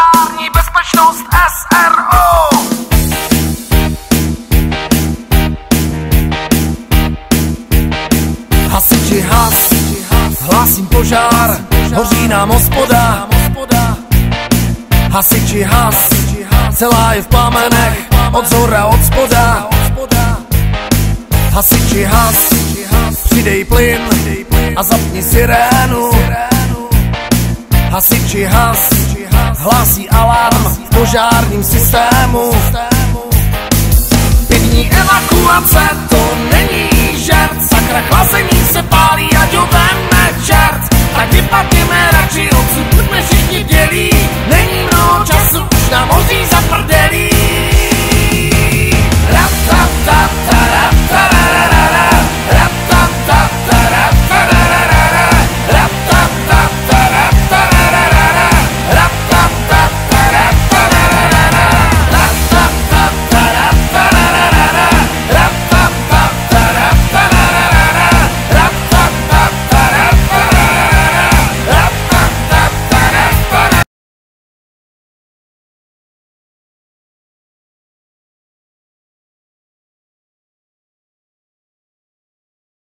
požární bezpečnost SRO. Hasiči has, hlásím požár, hoří nám hospoda. Hasiči has, celá je v plamenech, od zhora, od spoda. Hasiči has, přidej plyn a zapni sirénu. Hasiči has, hlásí alarm v požárním systému.